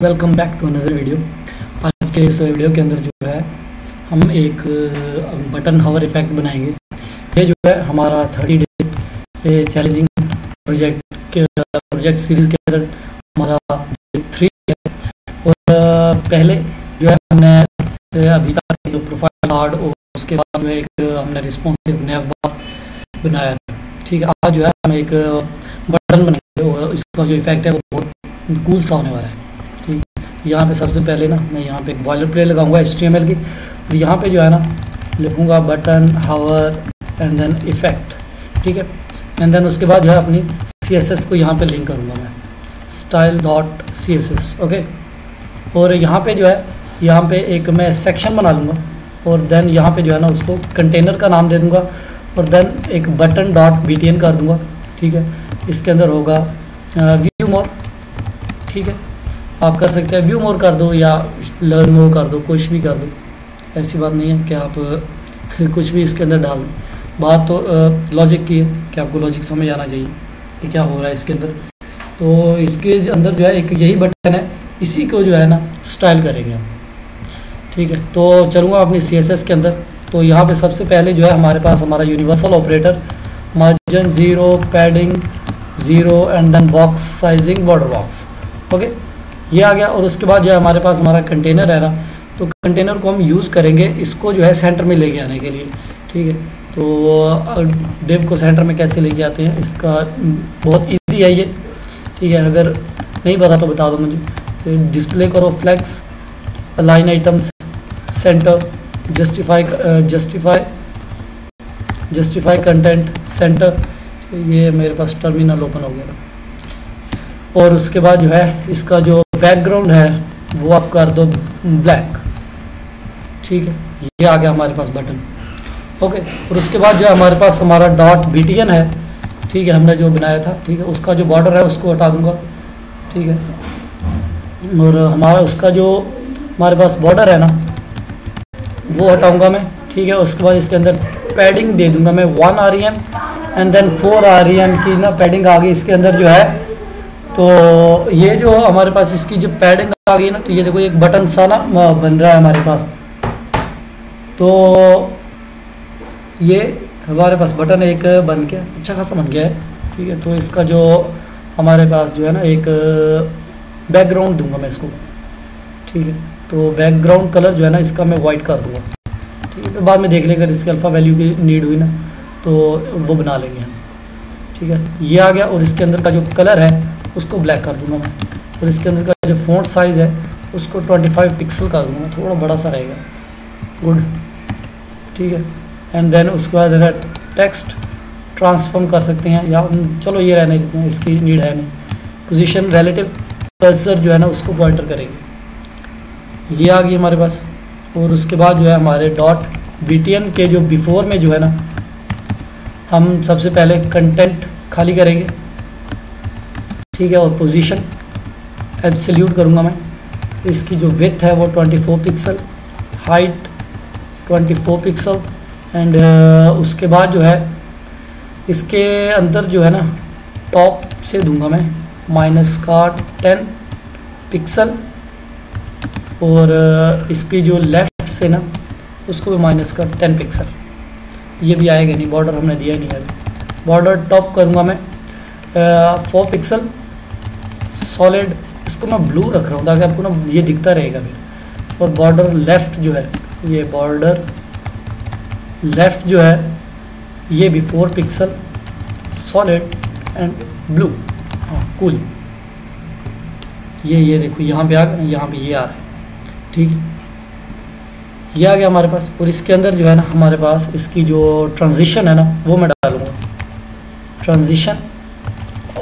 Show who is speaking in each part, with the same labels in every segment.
Speaker 1: Welcome back to another video आज के इस वीडियो के अंदर जो है, हम एक बटन हवर इफ़ेक्ट बनाएँगे। ये जो है हमारा थर्टी डे चैलेंजिंग प्रोजेक्ट के प्रोजेक्ट सीरीज़ के अंदर हमारा थ्री है। और पहले जो है हमने अभी तक जो प्रोफ़ाइल कार्ड और उसके बाद में एक, हमने रिस्पॉन्सिव नेव बनाया था। ठीक है, आज जो है हम एक, बटन बनाएँगे और इसका जो इफ़ेक्ट है वो बहुत कूल सा होने वाला है। यहाँ पे सबसे पहले ना मैं यहाँ पे एक बॉयलर प्ले लगाऊँगा एच की। तो यहाँ पे जो है ना, लिखूँगा button hover and then effect ठीक है? एंड देन उसके बाद जो है अपनी सीएसएस को यहाँ पे लिंक करूँगा मैं। स्टाइल डॉट सीएसएस ओके और यहाँ पे जो है, यहाँ पे एक मैं सेक्शन बना लूँगा। और देन यहाँ पे जो है ना उसको कंटेनर का नाम दे दूँगा। और देन एक बटन डॉट बी कर दूँगा, ठीक है? इसके अंदर होगा व्यू मोर ठीक है? आप कर सकते हैं व्यू मोर कर दो या लर्न मोर कर दो, कुछ भी कर दो। ऐसी बात नहीं है कि आप, कुछ भी इसके अंदर डाल दें। बात तो लॉजिक की है कि आपको लॉजिक समझ आना चाहिए कि क्या हो रहा है इसके अंदर। तो इसके अंदर जो है, एक यही बटन है, इसी को जो है ना स्टाइल करेंगे हम। ठीक है तो चलूँगा अपनी सी के अंदर। तो यहाँ पे सबसे पहले जो है, हमारे पास हमारा universal operator margin zero padding zero and then box sizing border box okay ये आ गया और उसके बाद जो है हमारे पास हमारा कंटेनर है ना तो कंटेनर को हम यूज़ करेंगे इसको जो है सेंटर में लेके आने के लिए, ठीक है? तो डेव को सेंटर में कैसे लेके आते हैं, इसका बहुत इजी है ये, ठीक है? अगर नहीं पता तो बता दो मुझे। तो डिस्प्ले करो flex line items center justify justify justify content center ये मेरे पास टर्मिनल ओपन हो गया। और उसके बाद जो है इसका जो बैकग्राउंड है, वो आप कर दो ब्लैक ठीक है? ये आ गया हमारे पास बटन ओके और उसके बाद जो है हमारे पास हमारा डॉट बीटीएन है. ठीक है, हमने जो बनाया था, ठीक है, उसका जो बॉर्डर है, उसको हटा दूँगा. ठीक है? और हमारा उसका जो हमारे पास बॉर्डर है ना, वो हटाऊँगा मैं. ठीक है, उसके बाद इसके अंदर पैडिंग दे दूँगा मैं. One R and then four R की ना पैडिंग आ गई. इसके अंदर जो है तो ये जो हमारे पास इसकी जो पैडिंग आ गई ना तो ये देखो एक बटन सा ना बन रहा है हमारे पास। तो ये हमारे पास बटन एक बन गया अच्छा खासा बन गया है, ठीक है। तो इसका जो हमारे पास जो है ना, एक बैकग्राउंड दूँगा मैं इसको, ठीक है। तो बैकग्राउंड कलर जो है ना, इसका मैं वाइट कर दूँगा, ठीक है। तो बाद में देख लेंगे अगर इसके अल्फ़ा वैल्यू की नीड हुई ना तो वो बना लेंगे हम, ठीक है। ये आ गया, और इसके अंदर का जो कलर है उसको ब्लैक कर दूँगा मैं। और इसके अंदर का जो फ़ोन साइज़ है, उसको 25 पिक्सल कर दूँगा थोड़ा बड़ा सा रहेगा। गुड ठीक है? एंड देन उसके बाद टेक्स्ट ट्रांसफॉर्म कर सकते हैं। या चलो ये रहने देते हैं, इसकी नीड है नहीं। पोजीशन रिलेटिव कर्सर जो है ना, उसको पॉइंटर करेंगे। ये आ गई हमारे पास। और उसके बाद जो है, हमारे डॉट बी के जो बिफोर में जो है ना, हम सबसे पहले कंटेंट खाली करेंगे। ठीक है और पोजीशन एब्सल्यूट करूँगा मैं। इसकी जो विथ है वो 24 पिक्सल हाइट 24 पिक्सल एंड उसके बाद जो है इसके अंदर जो है ना टॉप से दूँगा मैं। माइनस का 10 पिक्सल और uh, इसकी जो लेफ़्ट से ना उसको भी माइनस का 10 पिक्सल ये भी आएगा नहीं बॉर्डर हमने दिया ही नहीं है बॉर्डर टॉप करूँगा मैं। फोर uh, पिक्सल सॉलिड इसको मैं ब्लू रख रहा हूँ ताकि आपको ना ये दिखता रहेगा फिर। और बॉर्डर लेफ़्ट जो है, ये बॉर्डर लेफ़्ट जो है, ये भी four pixel solid and blue हाँ कूल ये ये देखो, यहाँ पे आ गया यहाँ पे ये आ रहा है। ठीक है? ये आ गया हमारे पास। और इसके अंदर जो है ना, हमारे पास इसकी जो ट्रांजिशन है ना, वो मैं डालूँगा। ट्रांजिशन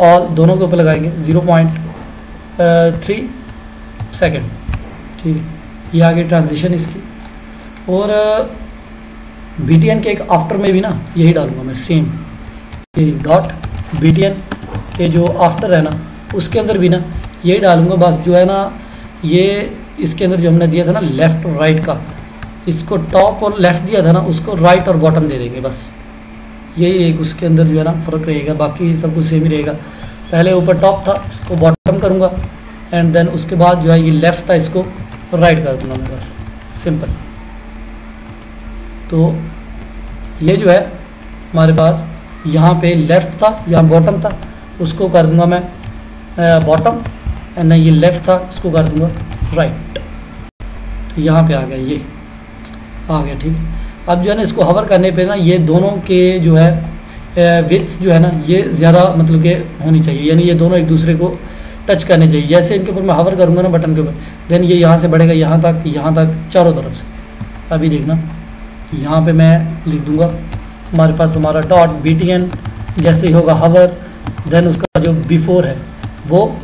Speaker 1: ऑल दोनों के ऊपर लगाएँगे। ज़ीरो पॉइंट थ्री सेकेंड ठीक है। ये आगे ट्रांजिशन इसकी। और बी टी एन के एक आफ्टर में भी ना, यही डालूँगा मैं same dot B T N के जो आफ्टर है ना, उसके अंदर भी ना, यही डालूँगा। बस जो है ना, ये इसके अंदर जो हमने दिया था ना लेफ़्ट और राइट का, इसको टॉप और लेफ़्ट दिया था ना, उसको राइट और बॉटम दे देंगे, बस। यही एक उसके अंदर जो है ना फ़र्क रहेगा, बाकी सब कुछ सेम ही रहेगा। पहले ऊपर टॉप था, इसको बॉटम करूँगा एंड देन उसके बाद जो है ये लेफ़्ट था, इसको राइट कर दूँगा मैं बस। सिंपल तो ये जो है हमारे पास यहाँ पे लेफ़्ट था, यहाँ बॉटम था, उसको कर दूँगा मैं बॉटम एंड ये लेफ़्ट था, इसको कर दूँगा राइट तो यहाँ पे आ गया ये। आ गया, ठीक है? अब जो है ना, इसको हवर करने पे ना, ये दोनों के जो है विथ जो है ना, ये ज़्यादा मतलब के होनी चाहिए। यानी ये दोनों एक दूसरे को टच करने चाहिए। जैसे इनके ऊपर मैं हवर करूँगा ना बटन के ऊपर देन ये यहाँ से बढ़ेगा, यहाँ तक यहाँ तक, चारों तरफ़ से। अभी देखना, यहाँ पे मैं लिख दूँगा, हमारे पास हमारा डॉट बी जैसे ही होगा हवर देन उसका जो बिफोर है, वो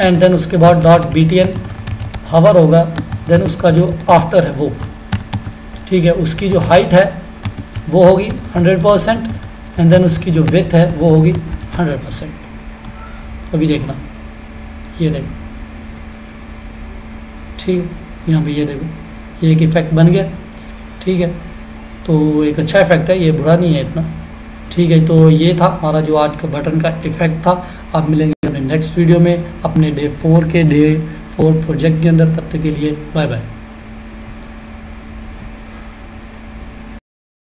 Speaker 1: एंड देन उसके बाद डॉट बी हवर होगा देन उसका जो आफ्टर है वो। ठीक है, उसकी जो हाइट है, वो होगी हंड्रेड परसेंट एंड देन उसकी जो विथ है, वो होगी हंड्रेड परसेंट अभी देखना, ये देखो। ठीक है, यहाँ पे ये देखो, ये एक इफ़ेक्ट बन गया। ठीक है तो एक अच्छा इफ़ेक्ट है, ये बुरा नहीं है इतना। ठीक है तो ये था हमारा जो आज का बटन का इफ़ेक्ट था। आप मिलेंगे अपने नेक्स्ट वीडियो में, अपने डे फोर के डे फोर प्रोजेक्ट के अंदर, तब तक के लिए बाय बाय